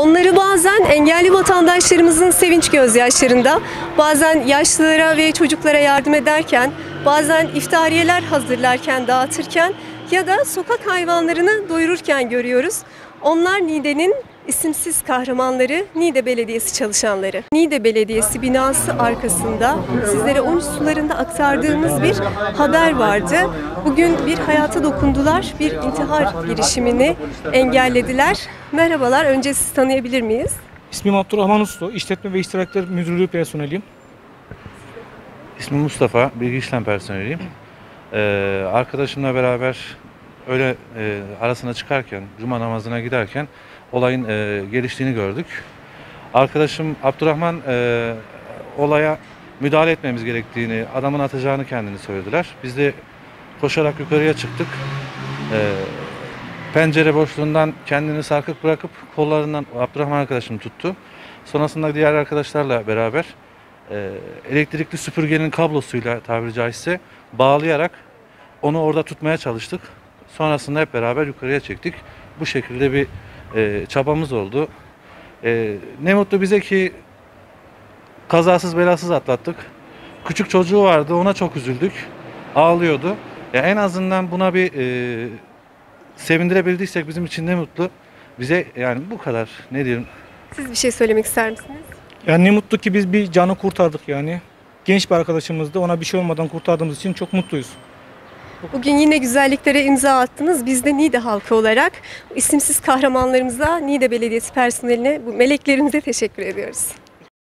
Onları bazen engelli vatandaşlarımızın sevinç gözyaşlarında, bazen yaşlılara ve çocuklara yardım ederken, bazen iftariyeler hazırlarken, dağıtırken ya da sokak hayvanlarını doyururken görüyoruz. Onlar Niğde'nin isimsiz kahramanları, Niğde Belediyesi çalışanları. Niğde Belediyesi binası arkasında sizlere 13 sularında aktardığımız bir haber vardı. Bugün bir hayata dokundular, bir intihar girişimini engellediler. Merhabalar, önce sizi tanıyabilir miyiz? İsmim Abdurrahman Uslu, İşletme ve İştirakler Müdürlüğü personeliyim. İsmim Mustafa, bilgi işlem personeliyim. Ee, arkadaşımla beraber öyle e, arasına çıkarken, cuma namazına giderken olayın e, geliştiğini gördük. Arkadaşım Abdurrahman e, olaya müdahale etmemiz gerektiğini, adamın atacağını kendini söylediler. Biz de koşarak yukarıya çıktık. Ee, pencere boşluğundan kendini sarkık bırakıp kollarından Abdurrahman arkadaşım tuttu. Sonrasında diğer arkadaşlarla beraber e, elektrikli süpürgenin kablosuyla tabiri caizse bağlayarak onu orada tutmaya çalıştık. Sonrasında hep beraber yukarıya çektik. Bu şekilde bir e, çabamız oldu. E, ne mutlu bize ki kazasız belasız atlattık. Küçük çocuğu vardı ona çok üzüldük. Ağlıyordu. Ya en azından buna bir e, sevindirebildiysek bizim için ne mutlu. Bize yani bu kadar ne diyeyim Siz bir şey söylemek ister misiniz? Yani ne mutlu ki biz bir canı kurtardık yani. Genç bir arkadaşımızdı. Ona bir şey olmadan kurtardığımız için çok mutluyuz. Bugün yine güzelliklere imza attınız. Biz de Niğde halkı olarak isimsiz kahramanlarımıza, Niğde Belediyesi personeline, bu meleklerimize teşekkür ediyoruz.